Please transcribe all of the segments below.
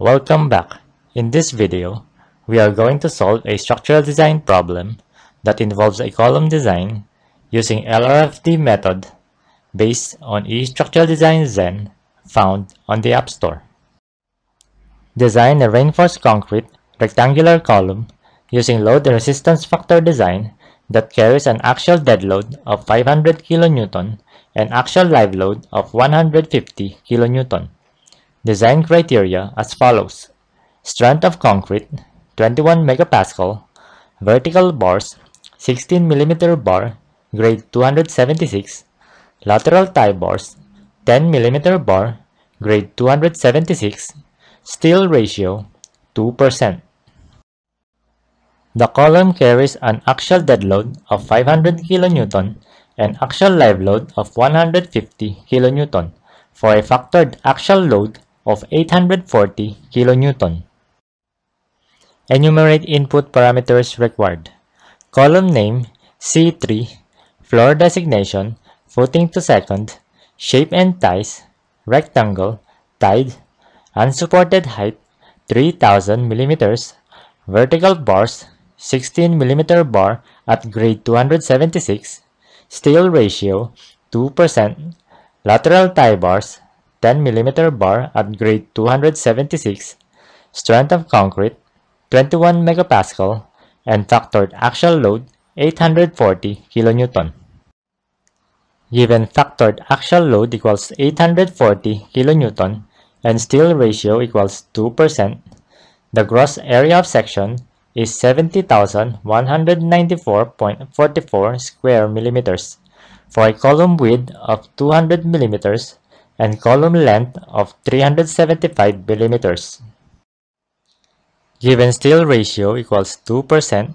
Welcome back. In this video, we are going to solve a structural design problem that involves a column design using LRFD method based on eStructural Design Zen found on the App Store. Design a reinforced concrete rectangular column using load and resistance factor design that carries an actual dead load of 500 kN and actual live load of 150 kN. Design criteria as follows. Strength of concrete 21 megapascal, vertical bars 16 mm bar grade 276, lateral tie bars 10 mm bar grade 276, steel ratio 2%. The column carries an axial dead load of 500 kN and axial live load of 150 kN for a factored axial load of 840 kN. Enumerate input parameters required. Column name C3, floor designation, footing to second, shape and ties, rectangle, tied, unsupported height 3000 mm, vertical bars 16 mm bar at grade 276, steel ratio 2%, lateral tie bars 10 mm bar at grade 276, strength of concrete 21 megapascal, and factored axial load 840 kN. Given factored axial load equals 840 kN and steel ratio equals 2%, the gross area of section is 70,194.44 square millimeters for a column width of 200 millimeters and column length of 375 millimeters. Given steel ratio equals 2%,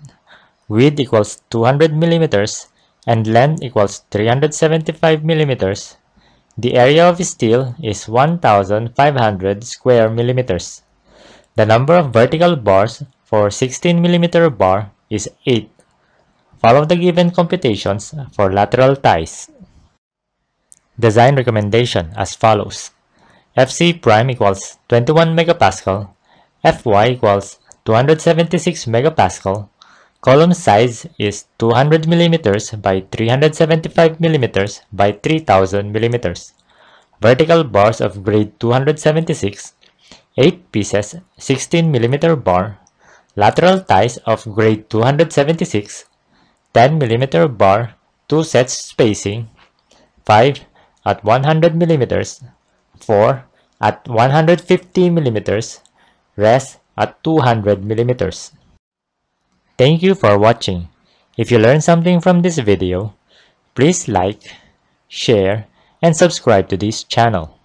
width equals 200 millimeters, and length equals 375 millimeters, the area of steel is 1,500 square millimeters. The number of vertical bars for 16 millimeter bar is 8. Follow the given computations for lateral ties. Design recommendation as follows. FC prime equals 21 megapascal, Fy equals 276 megapascal, column size is 200 millimeters by 375 millimeters by 3000 millimeters. Vertical bars of grade 276, 8 pieces 16 millimeter bar, lateral ties of grade 276, 10 millimeter bar, 2 sets spacing, 5 at 100 millimeters, 4 at 150 millimeters, rest at 200 millimeters. Thank you for watching. If you learned something from this video, please like, share, and subscribe to this channel.